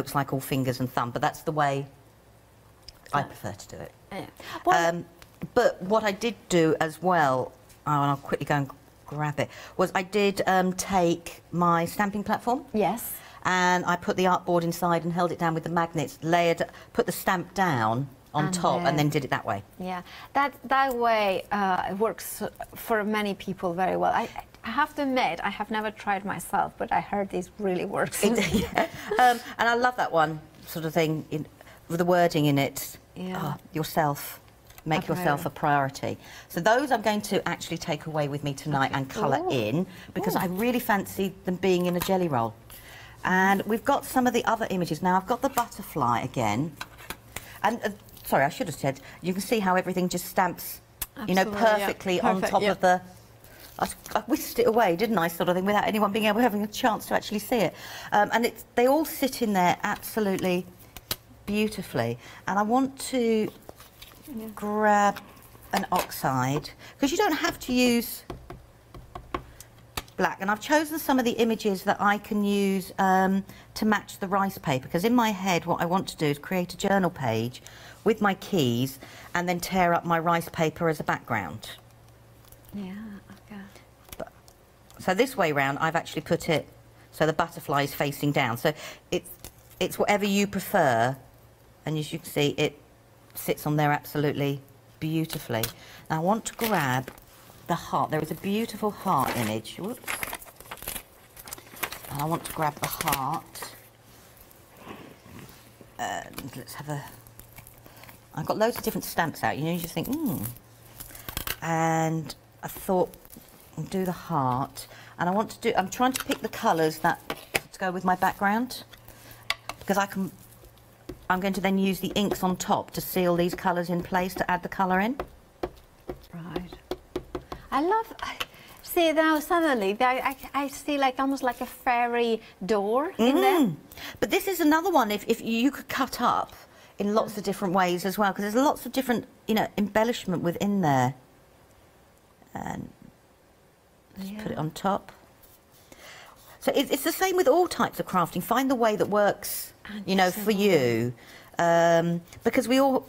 looks like all fingers and thumb, but that's the way I prefer to do it. Yeah. Well, Um, but what I did do as well, oh, and I'll quickly go and grab it, was I did um, take my stamping platform yes. and I put the artboard inside and held it down with the magnets, layered, put the stamp down on And top, then- and then did it that way. Yeah, that that way uh, works for many people very well. I, I have to admit, I have never tried myself, but I heard this really works. yeah. um, and I love that one sort of thing in, with the wording in it. Yeah. Ah, yourself. Make A yourself a priority. So those I'm going to actually take away with me tonight and colour Ooh. in because I really fancy them being in a jelly roll. And we've got some of the other images. Now I've got the butterfly again. And uh, sorry, I should have said, you can see how everything just stamps, you know, Absolutely, yeah. perfectly on top yeah. of the I, I whisked it away, didn't I, sort of thing, without anyone being able having a chance to actually see it. Um, and it's, they all sit in there absolutely beautifully. And I want to grab an oxide because you don't have to use black. And I've chosen some of the images that I can use um, to match the rice paper because in my head, what I want to do is create a journal page with my keys and then tear up my rice paper as a background. yeah. So this way round, I've actually put it so the butterfly is facing down. So it's, it's whatever you prefer. And as you can see, it sits on there absolutely beautifully. Now I want to grab the heart. There is a beautiful heart image. Whoops. And I want to grab the heart. And let's have a... I've got loads of different stamps out. You know, you just think, hmm. And I thought, I'll do the heart. And I want to do, I'm trying to pick the colours that to go with my background. Because I can, I'm going to then use the inks on top to seal these colours in place to add the colour in. Right. I love. See now suddenly there- I, I see like almost like a fairy door in there. Mm. But this is another one if, if you could cut up in lots of different ways as well, because there's lots of different, you know, embellishment within there. And just put it on top. So it's, it's the same with all types of crafting. Find the way that works, you know, for you, um, because we all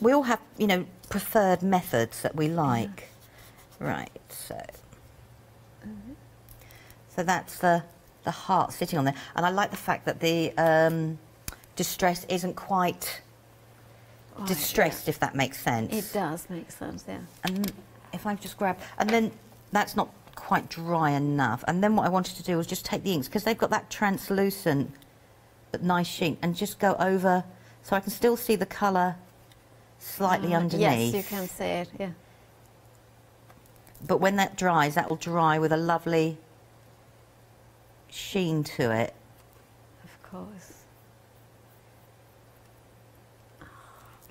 we all have, you know, preferred methods that we like. Right. So. So that's the the heart sitting on there, and I like the fact that the um, distress isn't quite distressed, if that makes sense. It does make sense, yeah. And if I just grab, and then that's not quite dry enough. And then what I wanted to do was just take the inks because they've got that translucent but nice sheen, and just go over so I can still see the colour slightly Uh, underneath. Yes, you can see it, yeah. But when that dries, that will dry with a lovely sheen to it. Of course.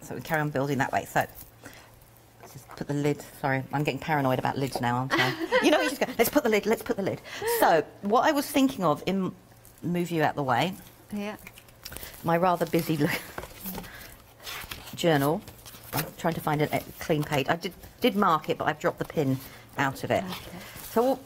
So we carry on building that way. So put the lid. Sorry, I'm getting paranoid about lids now, aren't I? you know, you just go. Let's put the lid. Let's put the lid. So what I was thinking of in move you out the way. Yeah. My rather busy look journal. I'm trying to find a, clean page. I did did mark it, but I've dropped the pin out of it. So what,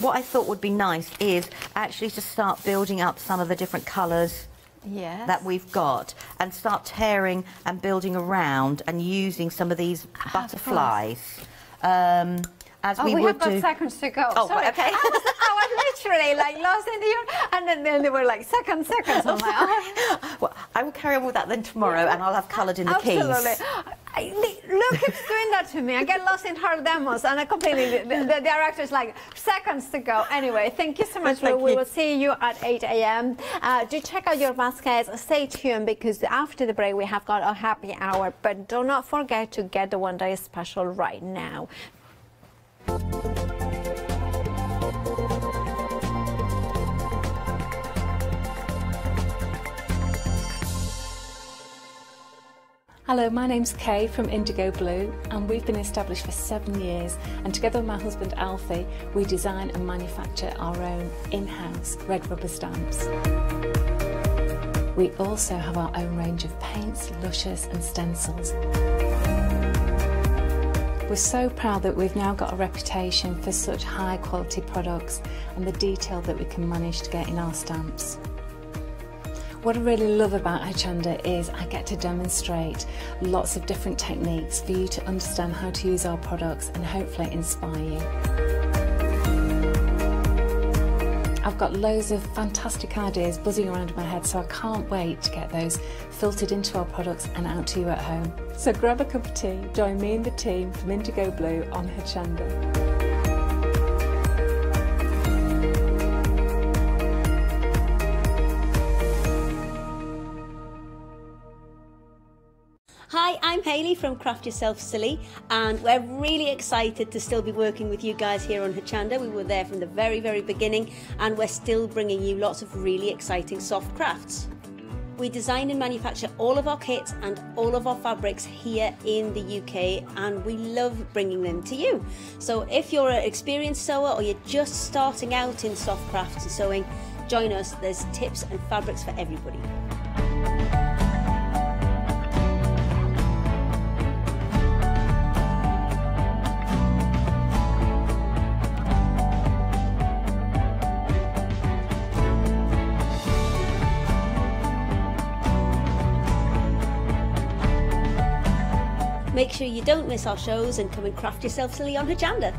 what I thought would be nice is actually to start building up some of the different colours Yes. that we've got and start tearing and building around and using some of these butterflies um, as Oh, we, we, would have got do. seconds to go. Oh, Sorry. okay. I was, I was literally like lost in the and then, then there were like seconds, seconds on my Well, I will carry on with that then tomorrow and I'll have coloured in the Absolutely. keys. I, look, it's doing that to me. I get lost in her demos and I completely, the, the is like, seconds to go. Anyway, thank you so much, Lou. We will see you at 8 a.m. Uh, do check out your baskets. Stay tuned because after the break, we have got a happy hour. But do not forget to get the one day special right now. Hello, my name's Kay from Indigo Blue, and we've been established for seven years. And together with my husband Alfie, we design and manufacture our own in house red rubber stamps. We also have our own range of paints, lushes, and stencils. We're so proud that we've now got a reputation for such high quality products and the detail that we can manage to get in our stamps. What I really love about Hochanda is I get to demonstrate lots of different techniques for you to understand how to use our products and hopefully inspire you. I've got loads of fantastic ideas buzzing around in my head, so I can't wait to get those filtered into our products and out to you at home. So grab a cup of tea, join me and the team from Indigo Blue on Hochanda. From Craft Yourself Silly, and we're really excited to still be working with you guys here on Hochanda. We were there from the very, very beginning, and we're still bringing you lots of really exciting soft crafts. We design and manufacture all of our kits and all of our fabrics here in the UK, and we love bringing them to you. So, if you're an experienced sewer or you're just starting out in soft crafts and sewing, join us. There's tips and fabrics for everybody. Sure you don't miss our shows and come and craft yourself silly on Hochanda.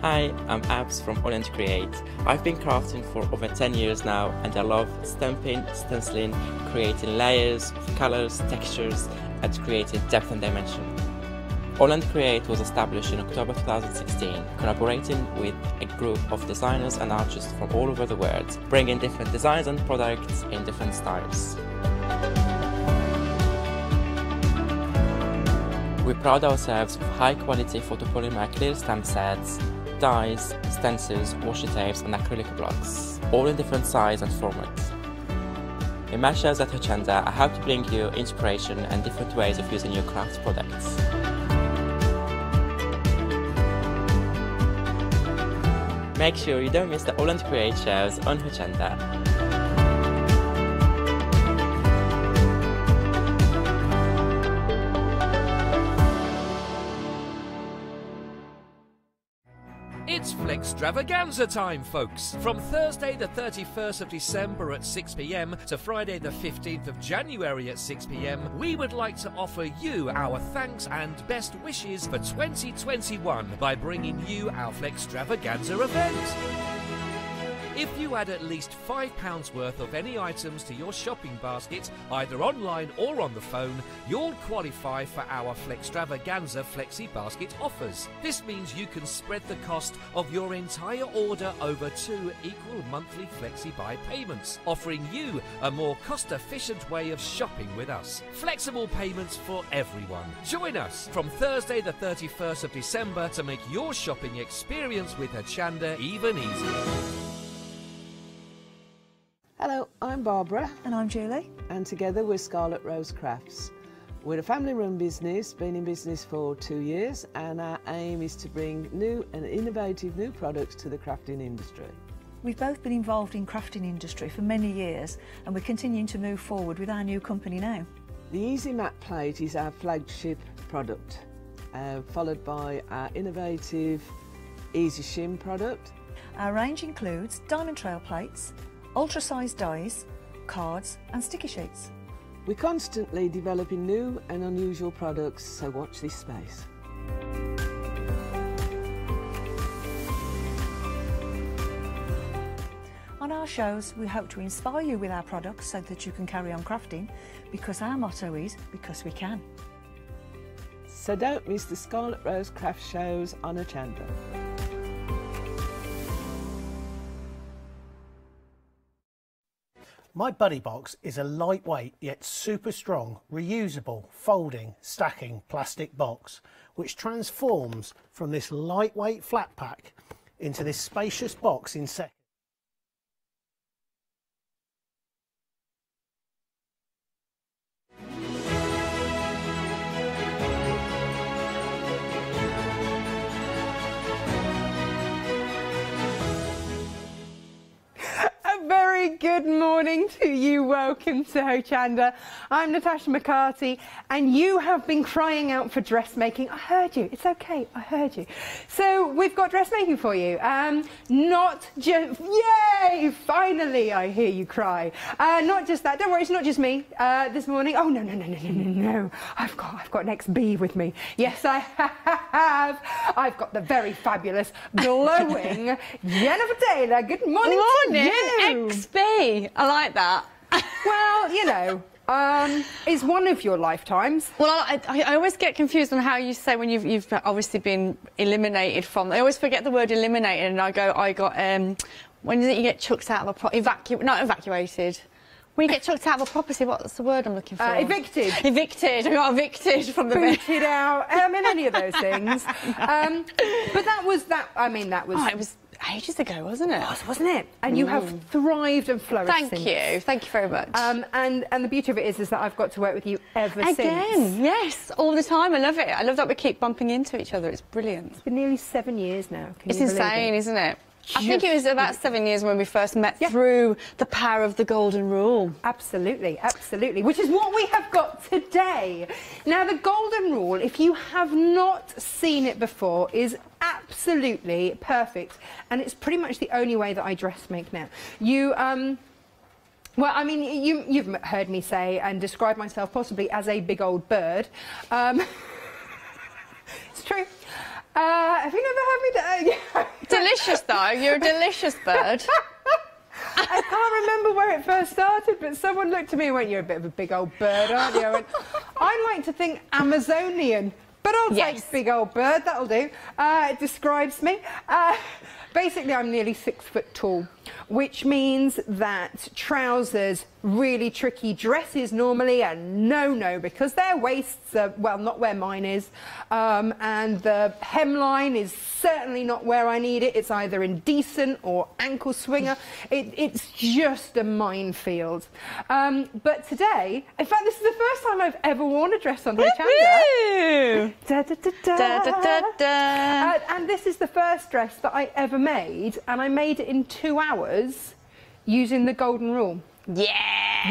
Hi, I'm Abs from Orient Create. I've been crafting for over 10 years now and I love stamping, stenciling, creating layers colors, textures and creating depth and dimension. Holland Create was established in October 2016, collaborating with a group of designers and artists from all over the world, bringing different designs and products in different styles. We pride ourselves with high quality photopolymer clear stamp sets, dies, stencils, washi tapes and acrylic blocks, all in different size and formats. In my shows at Hochanda, I hope to bring you inspiration and different ways of using your craft products. Make sure you don't miss the Holland Create shows on Hochanda. It's Flextravaganza time, folks! From Thursday, the 31st of December at 6 pm to Friday, the 15th of January at 6 pm, we would like to offer you our thanks and best wishes for 2021 by bringing you our Flextravaganza event. If you add at least £5 worth of any items to your shopping basket, either online or on the phone, you'll qualify for our Flextravaganza Flexi Basket offers. This means you can spread the cost of your entire order over two equal monthly Flexi Buy payments, offering you a more cost efficient way of shopping with us. Flexible payments for everyone. Join us from Thursday, the 31st of December to make your shopping experience with Hochanda even easier. Hello, I'm Barbara, And I'm Julie. and together we're Scarlet Rose Crafts. We're a family run business, been in business for two years, and our aim is to bring new and innovative new products to the crafting industry. We've both been involved in crafting industry for many years and we're continuing to move forward with our new company now. The Easy Mat Plate is our flagship product, uh, followed by our innovative Easy Shim product. Our range includes diamond trail plates, ultra-sized dies, cards and sticky sheets. We're constantly developing new and unusual products, so watch this space. On our shows, we hope to inspire you with our products so that you can carry on crafting because our motto is because we can. So don't miss the Scarlet Rose craft shows on Hochanda. My Buddy Box is a lightweight yet super strong, reusable, folding, stacking plastic box which transforms from this lightweight flat pack into this spacious box in seconds. Very good morning to you, welcome to Hochanda. I'm Natasha McCarthy, and you have been crying out for dressmaking. I heard you. It's okay. I heard you. So we've got dressmaking for you. Um, not just yay! Finally, I hear you cry. Uh, not just that. Don't worry, it's not just me. Uh, this morning. Oh no no no no no no no! I've got I've got an XB with me. Yes, I have. I've got the very fabulous, glowing Jennifer Taylor. Good morning, Morning, to you. XB. I like that. Well, you know, um, it's one of your lifetimes. Well, I, I, always get confused on how you say when you've, you've obviously been eliminated from. I always forget the word eliminated, and I go, I got. Um, when is it you get chucked out of a pro- evacu- not evacuated? When you get chucked out of a property, what's the word I'm looking for? Uh, evicted. Evicted. I got evicted from the. Booted out. I mean, any of those things. Um, but that was that. I mean, that was. Oh, it was ages ago, wasn't it? was, wasn't it? And you have thrived and flourished. Thank since. you. Thank you very much. Um, and and the beauty of it is, is that I've got to work with you ever Again, since. yes, all the time. I love it. I love that we keep bumping into each other. It's brilliant. It's been nearly seven years now. Can It's insane, isn't it? I think it was about seven years when we first met Yeah. through the power of the golden rule. Absolutely, absolutely. Which is what we have got today. Now, the golden rule, if you have not seen it before, is absolutely perfect, and it's pretty much the only way that I dress make now. You, um, well, I mean, you, you've heard me say and describe myself possibly as a big old bird. Um, it's true. Uh, have you never heard me? Uh, Delicious, though. You're a delicious bird. I can't remember where it first started, but someone looked at me and went, "You're a bit of a big old bird, aren't you?" I went, "I like to think Amazonian." But I'll Yes. take big old bird, that'll do. Uh, it describes me. Uh, basically, I'm nearly six foot tall, which means that trousers, really tricky dresses normally are no-no because their waists are, well, not where mine is. Um, and the hemline is certainly not where I need it. It's either indecent or ankle swinger. It, it's just a minefield. Um, but today, in fact, this is the first time I've ever worn a dress on Hochanda. Da, da, da. Uh, and this is the first dress that I ever made, and I made it in two hours using the golden rule. Yes.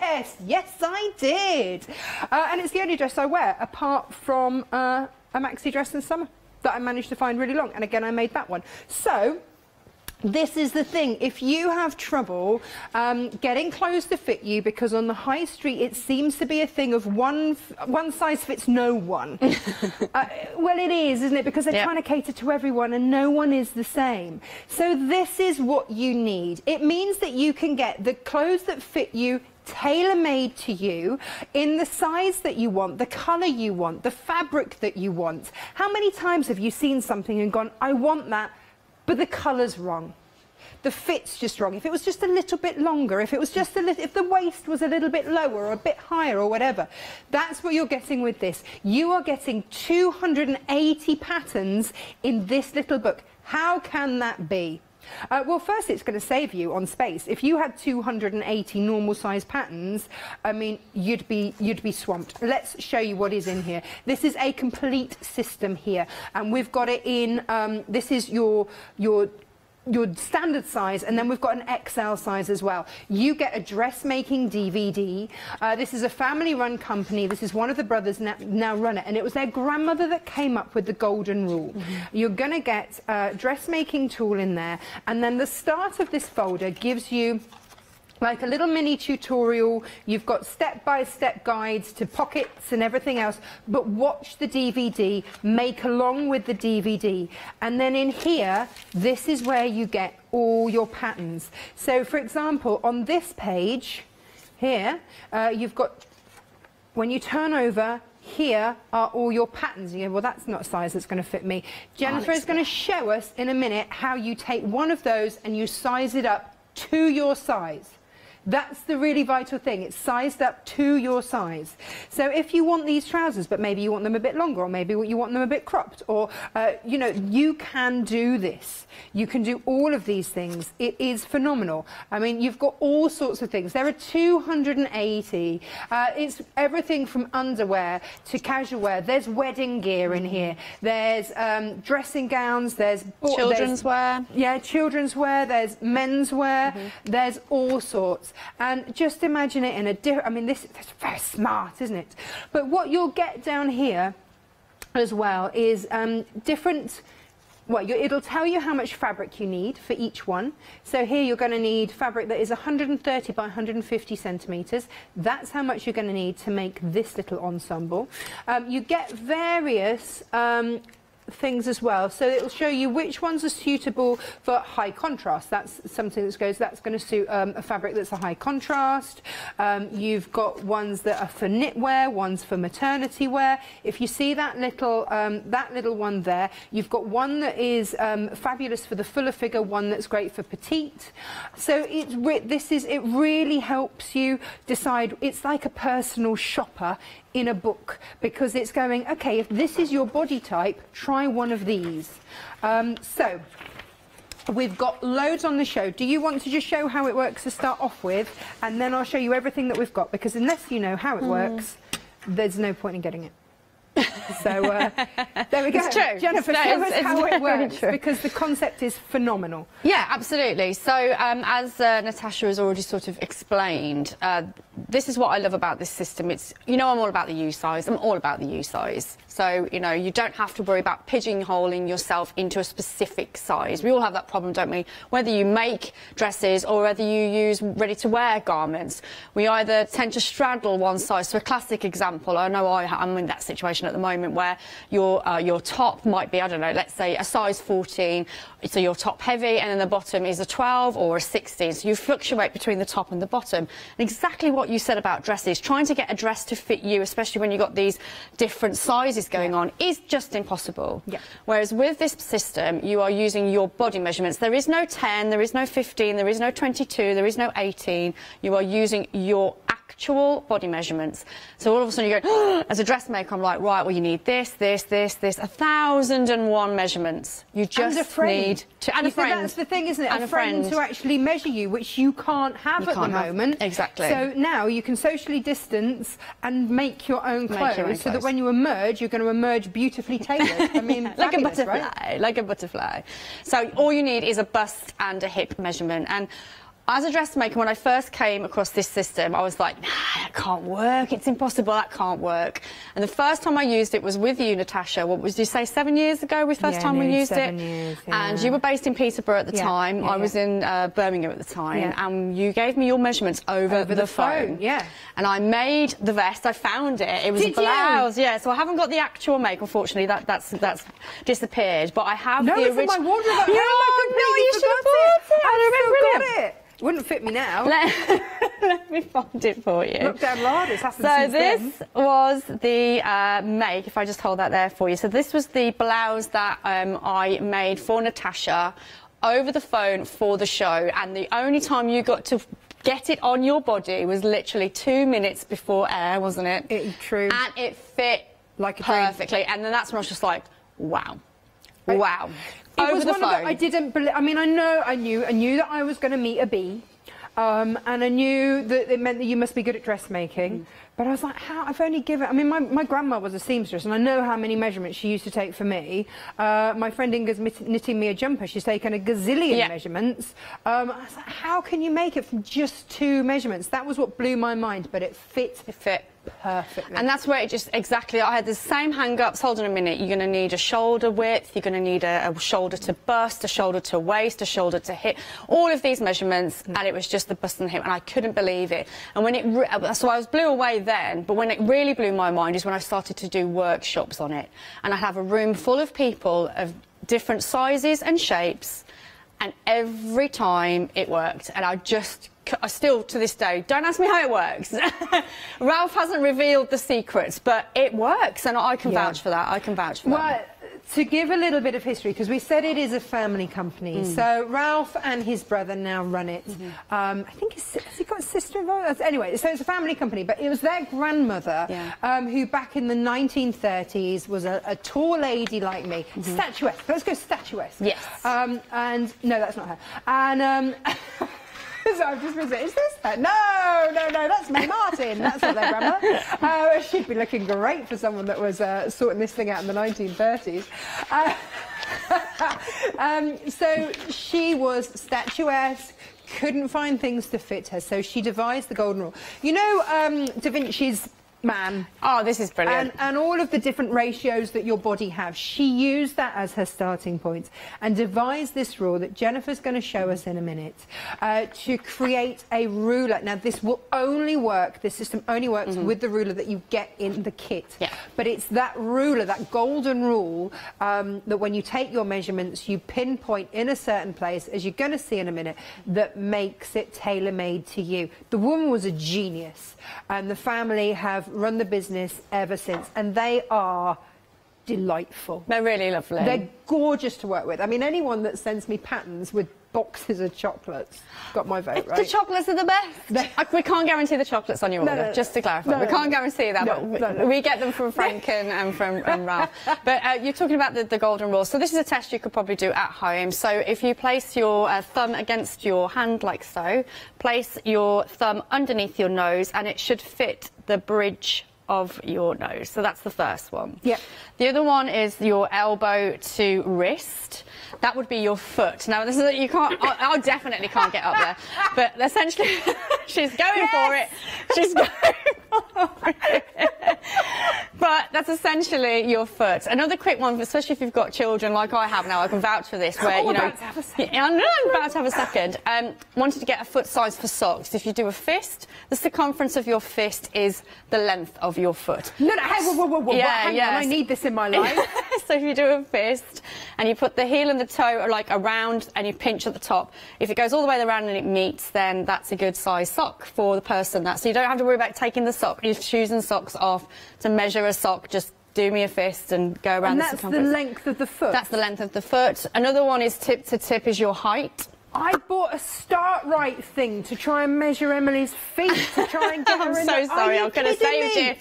Yes, yes, I did. Uh, and it's the only dress I wear, apart from uh, a maxi dress in summer that I managed to find really long. And again, I made that one. So. This is the thing. If you have trouble um, getting clothes to fit you, because on the high street it seems to be a thing of one one size fits no one. uh, well, it is, isn't it? Because they're Yep. trying to cater to everyone, and no one is the same. So this is what you need. It means that you can get the clothes that fit you tailor made to you in the size that you want, the colour you want, the fabric that you want. How many times have you seen something and gone, I want that, but the colour's wrong? The fit's just wrong. If it was just a little bit longer, if it was just a little, if the waist was a little bit lower or a bit higher or whatever, that's what you're getting with this. You are getting 280 patterns in this little book. How can that be? Uh, well, first, it's going to save you on space. If you had 280 normal size patterns, I mean, you'd be you'd be swamped. Let's show you what is in here. This is a complete system here, and we've got it in. Um, this is your your your standard size, and then we've got an XL size as well. You get a dressmaking DVD. Uh, this is a family-run company. This is one of the brothers now, now run it, and it was their grandmother that came up with the golden rule. You're going to get a dressmaking tool in there, and then the start of this folder gives you like a little mini tutorial. You've got step-by-step guides to pockets and everything else, but watch the DVD, make along with the DVD. And then in here, this is where you get all your patterns. So for example, on this page here, uh, you've got, when you turn over, here are all your patterns. You go, well, that's not a size that's going to fit me. Jennifer is going to show us in a minute how you take one of those and you size it up to your size. That's the really vital thing. It's sized up to your size. So if you want these trousers, but maybe you want them a bit longer, or maybe you want them a bit cropped, or, uh, you know, you can do this. You can do all of these things. It is phenomenal. I mean, you've got all sorts of things. There are 280. Uh, it's everything from underwear to casual wear. There's wedding gear in here. There's um, dressing gowns. There's Children's there's- wear. yeah, children's wear, there's men's wear, Mm-hmm. there's all sorts. And just imagine it in a different, I mean, this, is very smart, isn't it? But what you'll get down here as well is um, different well, you, it'll tell you how much fabric you need for each one. So here you're going to need fabric that is 130 by 150 centimetres. That's how much you're going to need to make this little ensemble. Um, you get various um, things as well. So it'll show you which ones are suitable for high contrast. That's something that goes, that's going to suit um, a fabric that's a high contrast. Um, you've got ones that are for knitwear, ones for maternity wear. If you see that little, um, that little one there, you've got one that is um, fabulous for the fuller figure, one that's great for petite. So it's this is, it really helps you decide, it's like a personal shopper in a book because it's going, okay, if this is your body type, try one of these. Um, so, We've got loads on the show. Do you want to just show how it works to start off with? And then I'll show you everything that we've got because unless you know how it mm. works, there's no point in getting it. so uh, there we go. It's true. Jennifer, show us how it works because the concept is phenomenal. Yeah, absolutely. So um, as uh, Natasha has already sort of explained, uh, this is what I love about this system. It's you know I'm all about the U size. I'm all about the U size. So you know you don't have to worry about pigeonholing yourself into a specific size. We all have that problem, don't we? Whether you make dresses or whether you use ready-to-wear garments, we either tend to straddle one size. So a classic example, I know I, I'm in that situation situation at the moment where your uh, your top might be I don't know, let's say a size 14, so your top heavy, and then the bottom is a 12 or a 16. So you fluctuate between the top and the bottom. And exactly what you said about dresses, trying to get a dress to fit you, especially when you've got these different sizes going yeah. on, is just impossible. Yeah. Whereas with this system, you are using your body measurements. There is no 10, there is no 15, there is no 22, there is no 18. You are using your actual body measurements. So all of a sudden you go, oh, as a dressmaker, I'm like, right, well, you need this, this, this, this, a thousand and one measurements. You just and a friend. need to, and you a friend. That's the thing, isn't it? And a, friend, friend to actually measure you, which you can't have you at can't the have, moment. Exactly. So now you can socially distance and make your own clothes, your own so that when you emerge, you're going to emerge beautifully tailored. I mean, like fabulous, a butterfly, right? like a butterfly. So all you need is a bust and a hip measurement, and as a dressmaker, when I first came across this system, I was like, nah, that can't work. It's impossible. That can't work. And the first time I used it was with you, Natasha. What was you say, seven years ago? The first yeah, time we used it. Years, yeah. And you were based in Peterborough at the yeah, time. I was in uh, Birmingham at the time, and you gave me your measurements over, over the, the phone. phone. Yeah. And I made the vest. I found it. It was Did a blouse. You? Yeah. So I haven't got the actual make. Unfortunately, that that's that's disappeared. But I have no, the original. No, it's in my wardrobe. Oh, no, you should have bought it. I remember it. Wouldn't fit me now. Let, let me find it for you. Lockdown lard has happened So this then. was the uh, make, if I just hold that there for you. So this was the blouse that um, I made for Natasha over the phone for the show. And the only time you got to get it on your body was literally two minutes before air, wasn't it? It true. And it fit like perfectly. And then that's when I was just like, wow. Wow. It Over was the one phone. of the, I didn't believe. I mean, I know, I knew, I knew that I was going to meet a bee, um, and I knew that it meant that you must be good at dressmaking. Mm. But I was like, how? I've only given. I mean, my, my grandma was a seamstress, and I know how many measurements she used to take for me. Uh, my friend Inga's knitting me a jumper. She's taken a gazillion yeah. measurements. Um, I was like, how can you make it from just two measurements? That was what blew my mind. But it fit. It fit perfectly. And that's where it just exactly. I had the same hang-ups. Hold on a minute. You're going to need a shoulder width. You're going to need a, a, shoulder to bust, a shoulder to waist, a shoulder to hip. All of these measurements, mm. and it was just the bust and the hip, and I couldn't believe it. And when it, so I was blew away then. But when it really blew my mind is when I started to do workshops on it, and I'd have a room full of people of different sizes and shapes, and every time it worked, and I just I still to this day don't ask me how it works. Ralph hasn't revealed the secrets, but it works, and I can yeah. vouch for that. I can vouch for well, that. To give a little bit of history, because we said it is a family company, mm. so Ralph and his brother now run it. Mm -hmm. um, I think his, has he got a sister involved? Anyway, so it's a family company, but it was their grandmother yeah. um, who, back in the 1930s, was a, a tall lady like me, mm -hmm. statuesque. Let's go statuesque. Yes. Um, and no, that's not her. And. So I've just been saying, is this her? No, no, no, that's May Martin. That's not their grandma. Uh, she'd be looking great for someone that was uh, sorting this thing out in the 1930s. Uh, um, so she was statuesque, couldn't find things to fit her, so she devised the golden rule. You know, um, Da Vinci's man. Oh, this is brilliant. And, and all of the different ratios that your body has. She used that as her starting point and devised this rule that Jennifer's going to show us in a minute uh, to create a ruler. Now, this will only work, this system only works with the ruler that you get in the kit. Yeah. But it's that ruler, that golden rule, um, that when you take your measurements, you pinpoint in a certain place, as you're going to see in a minute, that makes it tailor-made to you. The woman was a genius, and the family have run the business ever since, and they are delightful. They're really lovely. They're gorgeous to work with. I mean, anyone that sends me patterns with boxes of chocolates got my vote, right? The chocolates are the best. We can't guarantee the chocolates on your order, no, no. just to clarify. No, we can't guarantee that, but we, no, no. we get them from Frank and, and from and Ralph. But uh, you're talking about the, the golden rule. So this is a test you could probably do at home. So if you place your uh, thumb against your hand like so, place your thumb underneath your nose, and it should fit the bridge of your nose. So that's the first one. Yep. The other one is your elbow to wrist. That would be your foot. Now, this is you can't. I, I definitely can't get up there. But essentially, she's going for it. She's going for it. But that's essentially your foot. Another quick one, especially if you've got children like I have now, I can vouch for this. Where Oh, you know, about to have a second. Yeah, I know I'm about to have a second. Um, wanted to get a foot size for socks. If you do a fist, the circumference of your fist is the length of your foot. No, no, hey, whoa, whoa, whoa, whoa, Yeah, hang on. I need this in my life. so if you do a fist and you put the heel and the toe like around and you pinch at the top, if it goes all the way around and it meets, then that's a good size sock for the person. That so you don't have to worry about taking the sock, your shoes and socks off to measure a sock. Just do me a fist and go around and the that's the length of the foot. That's the length of the foot. Another one is tip to tip is your height. I bought a start right thing to try and measure Emily's feet to try and get her I'm in so the- sorry, Are I could have kidding saved me? you.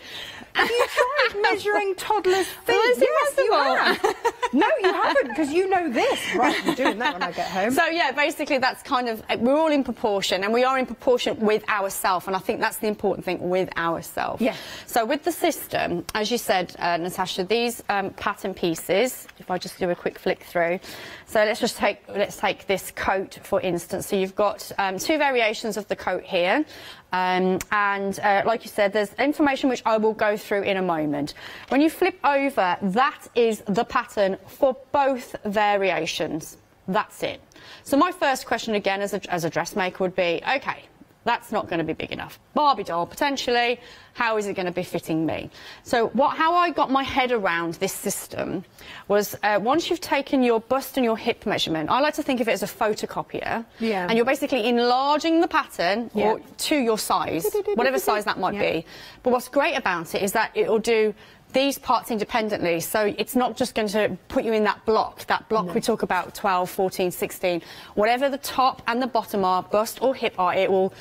Have you tried measuring toddlers' feet? Well, yes, you have. no, you haven't, because you know this. Right, I'm doing that when I get home. So yeah, basically that's kind of we're all in proportion, and we are in proportion with ourselves, and I think that's the important thing with ourselves. Yeah. So with the system, as you said, uh, Natasha, these um, pattern pieces. If I just do a quick flick through, so let's just take let's take this coat for instance. So you've got um, two variations of the coat here. Um, and uh, like you said, there's information which I will go through in a moment. When you flip over, that is the pattern for both variations. That's it. So my first question again as a, as a dressmaker would be, okay, that's not going to be big enough. Barbie doll, potentially, how is it going to be fitting me? So what, how I got my head around this system was uh, once you've taken your bust and your hip measurement, I like to think of it as a photocopier. Yeah. And you're basically enlarging the pattern Yeah. or to your size, whatever size that might Yeah. be. But what's great about it is that it will do these parts independently. So it's not just going to put you in that block, that block we talk about 12, 14, 16. Whatever the top and the bottom are, bust or hip are, it will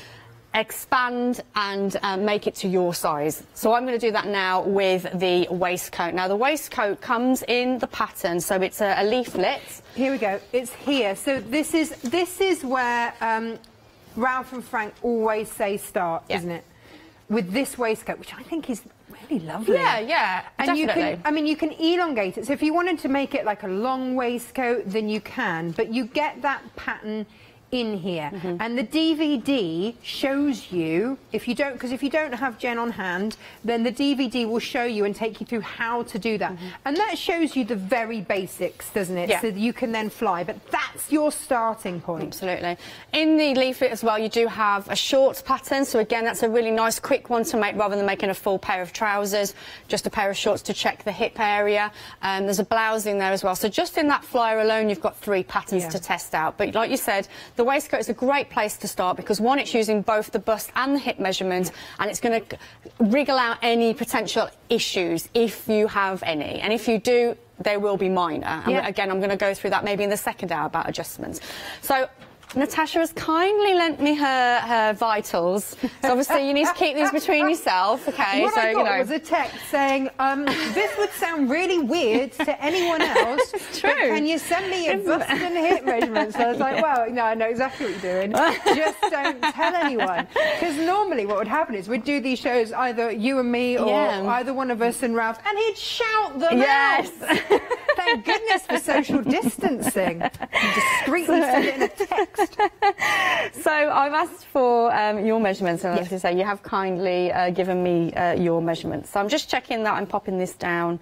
expand and um, make it to your size. So I'm going to do that now with the waistcoat. Now the waistcoat comes in the pattern, so it's a, a leaflet. Here we go. It's here. So this is this is where um, Ralph and Frank always say start, Yeah. isn't it? With this waistcoat, which I think is really lovely. Yeah, yeah, And you definitely. can, I mean, you can elongate it. So if you wanted to make it like a long waistcoat, then you can. But you get that pattern in here. Mm-hmm. And the DVD shows you, if you don't, because if you don't have Jen on hand, then the DVD will show you and take you through how to do that. And that shows you the very basics, doesn't it? Yeah. So that you can then fly. But that's your starting point. Absolutely. In the leaflet as well, you do have a short pattern. So again, that's a really nice, quick one to make rather than making a full pair of trousers. Just a pair of shorts to check the hip area. Um, there's a blouse in there as well. So just in that flyer alone, you've got three patterns Yeah. to test out. But like you said, the waistcoat is a great place to start because one, it's using both the bust and the hip measurement, and it's going to wriggle out any potential issues if you have any. And if you do, they will be minor. And Yeah. again, I'm going to go through that maybe in the second hour about adjustments. So. Natasha has kindly lent me her, her vitals. So obviously you need to keep these between yourself, okay? What so I got you know. was a text saying, um, "This would sound really weird to anyone else. true. Can you send me your bust and hip measurements?" So I was like, "Well, no, I know exactly what you're doing. Just don't tell anyone." Because normally, what would happen is we'd do these shows either you and me or Yeah. either one of us and Ralph, and he'd shout them Yes. out. Thank goodness for social distancing. You discreetly send it in a text. So I've asked for um, your measurements, and as you say, you have kindly uh, given me uh, your measurements. So I'm just checking that I'm popping this down.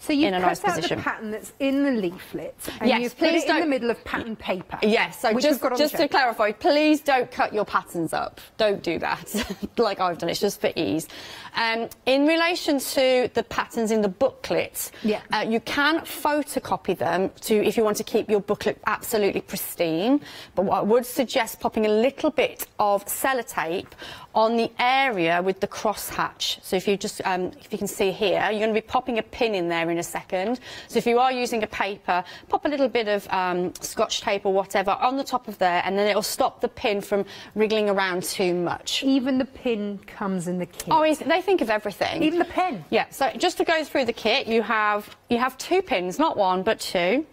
So you've in a cut nice out position. the pattern that's in the leaflet, and Yes, you've put please it in the middle of pattern paper. Yes, so just, got just to clarify, please don't cut your patterns up. Don't do that, like I've done. It's just for ease. Um, in relation to the patterns in the booklet, Yeah. uh, you can photocopy them to if you want to keep your booklet absolutely pristine. But what I would suggest popping a little bit of sellotape on the area with the crosshatch. So if you just, um, if you can see here, you're going to be popping a pin in there in a second. So if you are using a paper, pop a little bit of um, scotch tape or whatever on the top of there, and then it'll stop the pin from wriggling around too much. Even the pin comes in the kit. Oh, they think of everything. Even the pin. Yeah. So just to go through the kit, you have you have two pins, not one but two.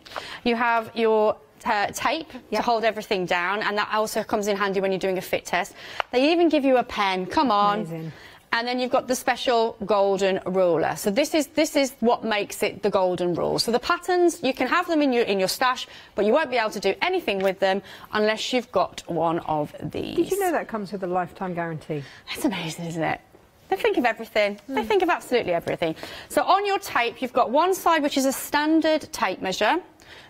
You have your uh, tape Yep. to hold everything down, and that also comes in handy when you're doing a fit test. They even give you a pen. Come on. Amazing. And then you've got the special golden ruler. So this is this is what makes it the golden rule. So the patterns you can have them in your in your stash, but you won't be able to do anything with them unless you've got one of these. Did you know that comes with a lifetime guarantee? That's amazing, isn't it? They think of everything. They think of absolutely everything. So on your tape, you've got one side which is a standard tape measure.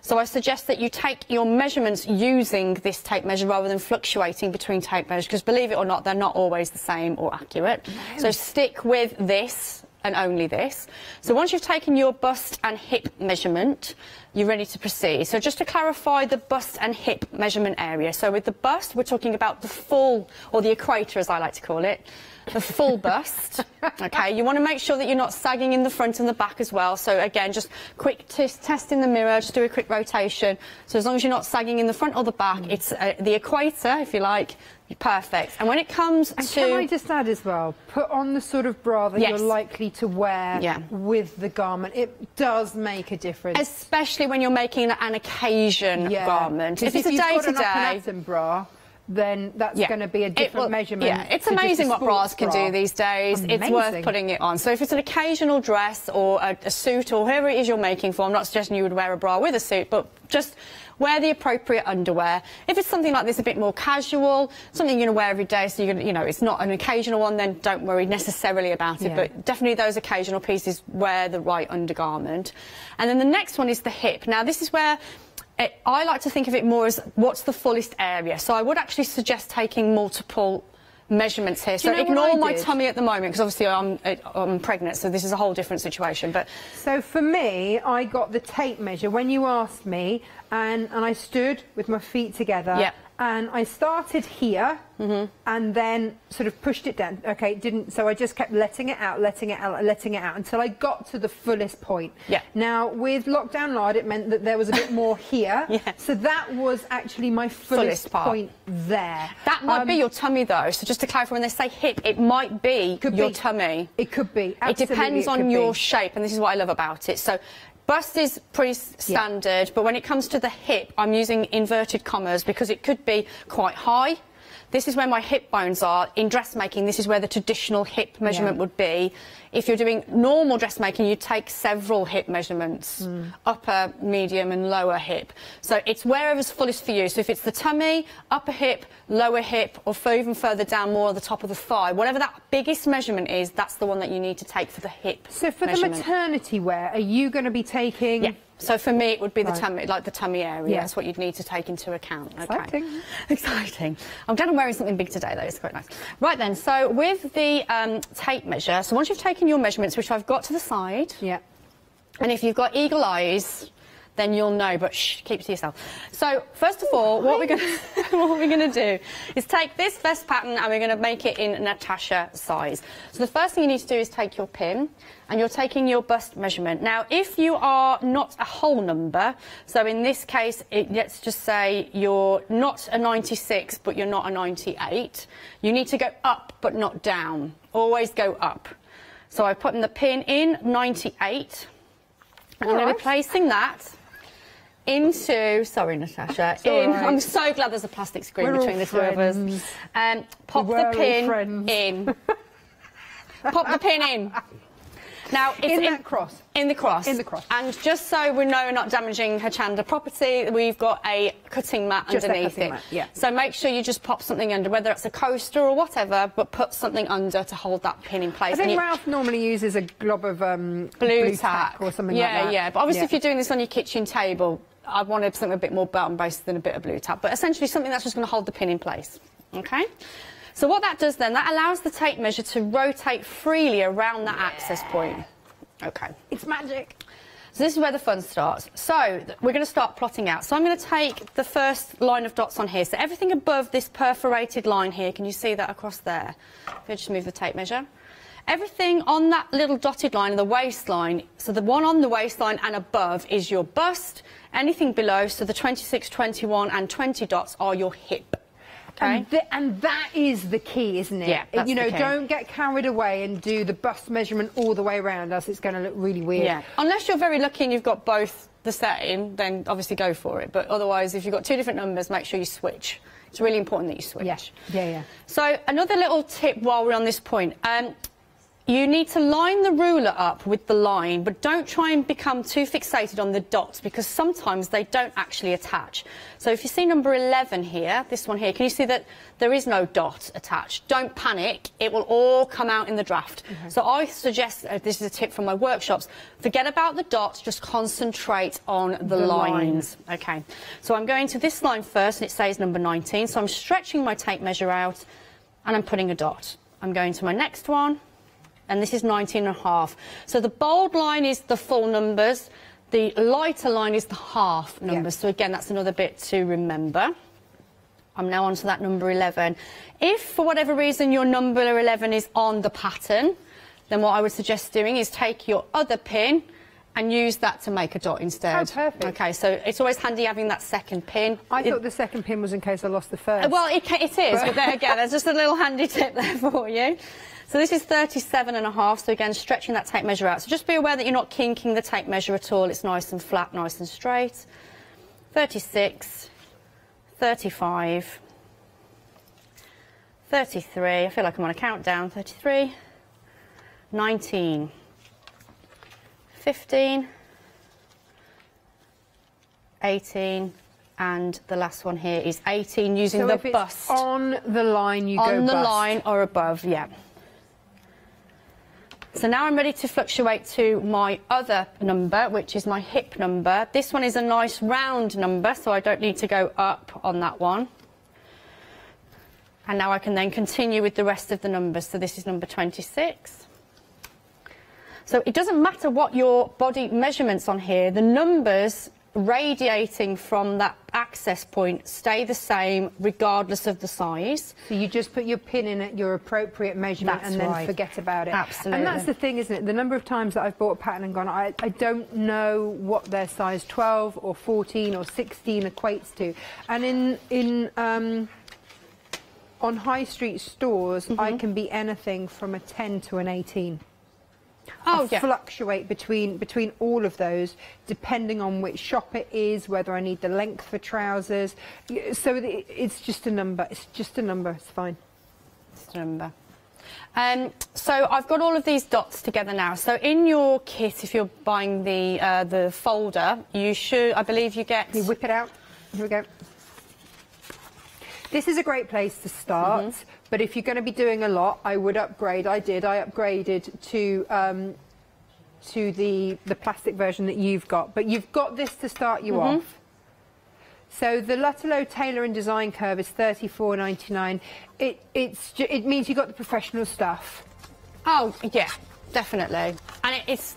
So I suggest that you take your measurements using this tape measure rather than fluctuating between tape measures, because believe it or not, they're not always the same or accurate. So stick with this and only this. So once you've taken your bust and hip measurement, you're ready to proceed. So just to clarify the bust and hip measurement area. So with the bust, we're talking about the full, or the equator as I like to call it, the full bust. Okay, you want to make sure that you're not sagging in the front and the back as well. So again, just quick test in the mirror, just do a quick rotation. So as long as you're not sagging in the front or the back, it's uh, the equator, if you like, perfect. And when it comes And to can I just add as well, put on the sort of bra that Yes. you're likely to wear Yeah. with the garment. It does make a difference. especially when you're making an occasion garment. If it's a you've day got to an up and day, bra, then that's Yeah. going to be a different will- measurement. Yeah, it's to just a amazing what bras can bra. do these days. It's worth putting it on. So if it's an occasional dress or a, a suit or whoever it is you're making for, I'm not suggesting you would wear a bra with a suit, but just wear the appropriate underwear. If it's something like this, a bit more casual, something you're going to wear every day, so you're gonna, you know it's not an occasional one, then don't worry necessarily about it. Yeah. But definitely those occasional pieces wear the right undergarment. And then the next one is the hip. Now this is where it, I like to think of it more as what's the fullest area. So I would actually suggest taking multiple measurements here. Do you So know ignore my tummy at the moment because obviously I'm, I'm pregnant, so this is a whole different situation. But So for me, I got the tape measure when you asked me, and, and I stood with my feet together. Yeah. And I started here, Mm-hmm. and then sort of pushed it down. Okay, it didn't. So I just kept letting it out, letting it out, letting it out until I got to the fullest point. Yeah. Now with lockdown lard, it meant that there was a bit more here. Yeah. So that was actually my fullest, Fullest point there. that might Um, be your tummy though. So just to clarify, when they say hip, it might be your be. tummy. It could be. It Absolutely, depends it on your be. shape, and this is what I love about it. So, bust is pretty standard, but when it comes to the hip, I'm using inverted commas because it could be quite high. This is where my hip bones are. In dressmaking, this is where the traditional hip measurement Yeah. would be. If you're doing normal dressmaking, you take several hip measurements, Hmm. upper, medium, and lower hip. So it's wherever's fullest for you. So if it's the tummy, upper hip, lower hip, or even further down, more at the top of the thigh, whatever that biggest measurement is, that's the one that you need to take for the hip. So for the maternity wear, are you going to be taking? Yeah. So for me, it would be the Right. tummy, like the tummy area. Yeah. That's what you'd need to take into account. Okay. Exciting. Exciting. I'm glad I'm wearing something big today, though. It's quite nice. Right then. So with the um, tape measure, so once you've taken your measurements, which I've got to the side, Yeah. and if you've got eagle eyes, then you'll know. But shh, keep it to yourself. So first of all, what we're going what we're going to do is take this vest pattern and we're going to make it in Natasha size. So the first thing you need to do is take your pin and you're taking your bust measurement. Now, if you are not a whole number, so in this case, it, let's just say you're not a 96, but you're not a 98, you need to go up but not down. Always go up. So I'm putting the pin in 98. And I'm going to be placing that into. Sorry, Natasha. In. right. I'm so glad there's a plastic screen We're between the two of us. friends. Um, pop We the pin friends. in. pop the pin in. Now, it's In that cross. In the cross. In the cross. And just so we know we're not damaging Hochanda property, we've got a cutting mat Just underneath cutting it. mat, yeah. So make sure you just pop something under, whether it's a coaster or whatever, but put something under to hold that pin in place. I think And you- Ralph normally uses a glob of um, blue, tack or something yeah, like that. Yeah yeah, But obviously, Yeah. if you're doing this on your kitchen table, I wanted something a bit more and based than a bit of Blu Tack. But essentially, something that's just going to hold the pin in place. Okay. So what that does then, that allows the tape measure to rotate freely around that access point. Okay. It's magic. So this is where the fun starts. So we're going to start plotting out. So I'm going to take the first line of dots on here. So everything above this perforated line here, can you see that across there? If I just move the tape measure. Everything on that little dotted line, of the waistline, so the one on the waistline and above is your bust. Anything below, so the 26, 21 and 20 dots are your hip. Okay. And, th- and that is the key, isn't it? Yeah, that's you know, don't get carried away and do the bust measurement all the way around, else it's going to look really weird. Yeah. Unless you're very lucky and you've got both the same, then obviously go for it. But otherwise, if you've got two different numbers, make sure you switch. It's really important that you switch. Yeah, yeah, yeah. So another little tip while we're on this point. Um, you need to line the ruler up with the line, but don't try and become too fixated on the dots because sometimes they don't actually attach. So if you see number 11 here, this one here, can you see that there is no dot attached? Don't panic, it will all come out in the draft. So I suggest, uh, this is a tip from my workshops, forget about the dots, just concentrate on the, The lines. Okay, so I'm going to this line first and it says number 19, so I'm stretching my tape measure out and I'm putting a dot. I'm going to my next one and this is 19 and a half. So the bold line is the full numbers, the lighter line is the half numbers. So again, that's another bit to remember. I'm now on to that number 11. If, for whatever reason, your number 11 is on the pattern, then what I would suggest doing is take your other pin and use that to make a dot instead. Oh, perfect. Okay, so it's always handy having that second pin. I It- thought the second pin was in case I lost the first. Well, it, it is, but there again, there's just a little handy tip there for you. So this is 37 and a half, so again, stretching that tape measure out. So just be aware that you're not kinking the tape measure at all. It's nice and flat, nice and straight. 36, 35, 33, I feel like I'm on a countdown. 33, 19, 15, 18, and the last one here is 18 using so the if it's bust on the line, you go on the bust. line or above, yeah. So now I'm ready to fluctuate to my other number, which is my hip number. This one is a nice round number, so I don't need to go up on that one. And now I can then continue with the rest of the numbers. So this is number 26. So it doesn't matter what your body measurements on here, the numbers radiating from that access point stay the same regardless of the size. So you just put your pin in at your appropriate measurement That's and then right. forget about it. Absolutely. And that's the thing, isn't it? The number of times that I've bought a pattern and gone, I, I don't know what their size 12 or 14 or 16 equates to. And in, in um, on high street stores, Mm-hmm. I can be anything from a 10 to an 18. Oh, I yeah. fluctuate between between all of those, depending on which shop it is, whether I need the length for trousers. So it, it's just a number. It's just a number. It's fine. Just remember. Um, so I've got all of these dots together now. So in your kit, if you're buying the uh, the folder, you should, I believe, you get. You whip it out. Here we go. This is a great place to start, Mm-hmm. But if you're going to be doing a lot, I would upgrade. I did. I upgraded to um, to the the plastic version that you've got, but you've got this to start you Mm-hmm. off. So the Lutterloh Tailor and Design curve is 34.99. It it's it means you have got the professional stuff. Oh yeah, definitely. And it, it's